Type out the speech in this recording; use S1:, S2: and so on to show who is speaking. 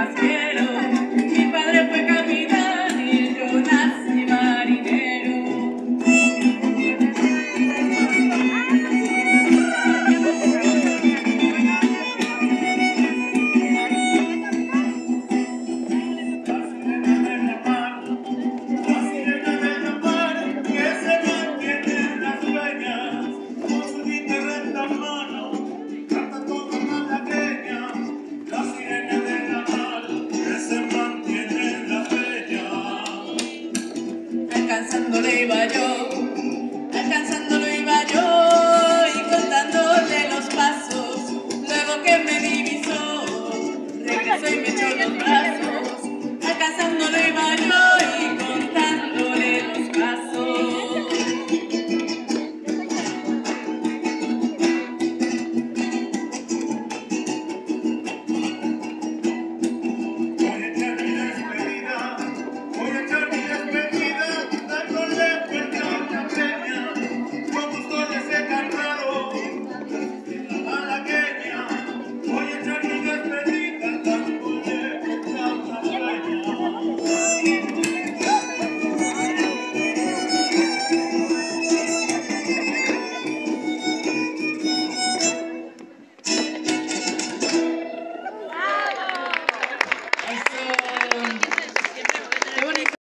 S1: las que